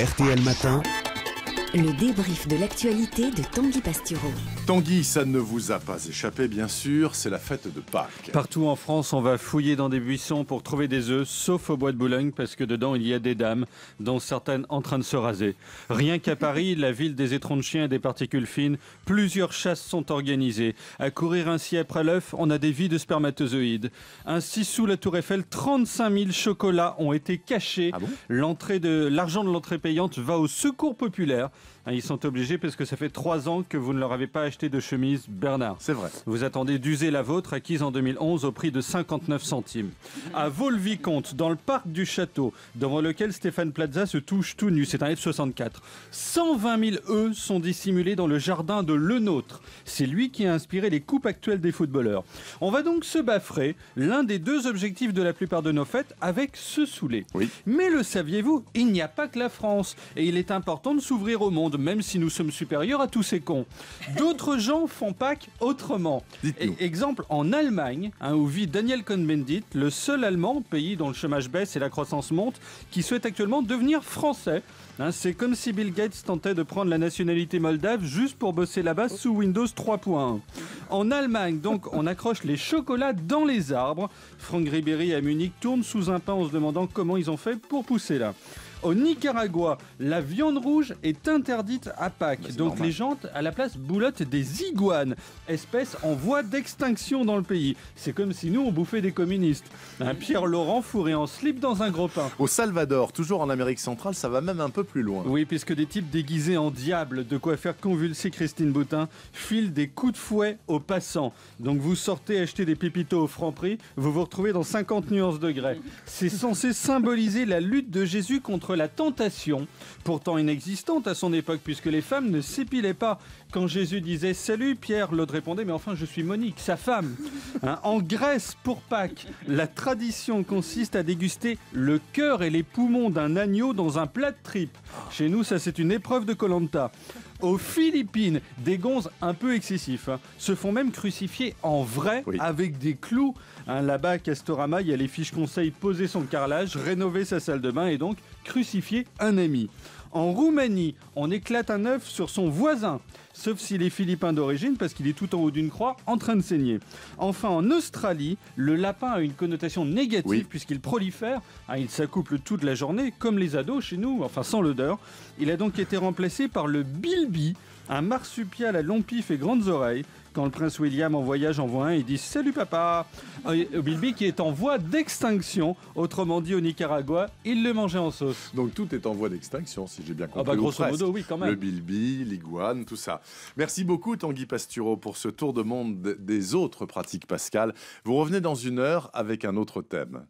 RTL Matin. Le débrief de l'actualité de Tanguy Pastureau. Tanguy, ça ne vous a pas échappé, bien sûr, c'est la fête de Pâques. Partout en France, on va fouiller dans des buissons pour trouver des œufs, sauf au bois de Boulogne, parce que dedans, il y a des dames, dont certaines en train de se raser. Rien qu'à Paris, la ville des étrons de chiens et des particules fines, plusieurs chasses sont organisées. À courir ainsi après l'œuf, on a des vies de spermatozoïdes. Ainsi, sous la Tour Eiffel, 35 000 chocolats ont été cachés. Ah bon? L'entrée de l'argent de l'entrée payante va au secours populaire. Hein, Ils sont obligés parce que ça fait trois ans que vous ne leur avez pas acheté de chemise Bernard. C'est vrai. Vous attendez d'user la vôtre acquise en 2011 au prix de 59 centimes. À Vaux-le-Vicomte, dans le parc du château, devant lequel Stéphane Plaza se touche tout nu, c'est un F64. 120 000 œufs sont dissimulés dans le jardin de Le Nôtre. C'est lui qui a inspiré les coupes actuelles des footballeurs. On va donc se baffrer, l'un des deux objectifs de la plupart de nos fêtes, avec se saouler. Oui. Mais le saviez-vous, il n'y a pas que la France. Et il est important de s'ouvrir au monde, même si nous sommes supérieurs à tous ces cons. D'autres gens font Pâques autrement. Et- exemple, en Allemagne, hein, où vit Daniel Cohn-Bendit, le seul Allemand, pays dont le chômage baisse et la croissance monte, qui souhaite actuellement devenir français. Hein, c'est comme si Bill Gates tentait de prendre la nationalité moldave juste pour bosser là-bas sous Windows 3.1. En Allemagne, donc, on accroche les chocolats dans les arbres. Franck Ribéry à Munich tourne sous un pain en se demandant comment ils ont fait pour pousser là. Au Nicaragua, la viande rouge est interdite à Pâques. Bah, donc normal. les gens, à la place, boulotte des iguanes, espèce en voie d'extinction dans le pays. C'est comme si nous, on bouffait des communistes. Un Pierre Laurent fourré en slip dans un gros pain. Au Salvador, toujours en Amérique centrale, ça va même un peu plus loin. Oui, puisque des types déguisés en diable, de quoi faire convulser Christine Boutin, filent des coups de fouet aux passants. Donc vous sortez acheter des pépitos au franc prix, vous vous retrouvez dans 50 nuances de grès. C'est censé symboliser la lutte de Jésus contre la tentation, pourtant inexistante à son époque, puisque les femmes ne s'épilaient pas. Quand Jésus disait Salut Pierre, l'autre répondait Mais enfin, je suis Monique, sa femme. Hein, en Grèce, pour Pâques, la tradition consiste à déguster le cœur et les poumons d'un agneau dans un plat de tripes. Chez nous, ça c'est une épreuve de Colanta. Aux Philippines, des gonzes un peu excessifs hein, se font même crucifier en vrai Oui. avec des clous. Hein, Là-bas, à Castorama, il y a les fiches conseils poser son carrelage, rénover sa salle de bain et donc crucifier un ami. En Roumanie, on éclate un œuf sur son voisin, sauf s'il est philippin d'origine parce qu'il est tout en haut d'une croix en train de saigner. Enfin, en Australie, le lapin a une connotation négative Oui. puisqu'il prolifère, hein, il s'accouple toute la journée comme les ados chez nous, enfin sans l'odeur. Il a donc été remplacé par le bilby, un marsupial à long pif et grandes oreilles. Quand le prince William en voyage envoie un, il dit Salut papa Euh, Bilby qui est en voie d'extinction, autrement dit au Nicaragua, il le mangeait en sauce. Donc tout est en voie d'extinction, si j'ai bien compris. Ah bah grosso modo, oui quand Le même. bilby, l'iguane, tout ça. Merci beaucoup Tanguy Pastureau pour ce tour de monde des autres pratiques pascales. Vous revenez dans une heure avec un autre thème.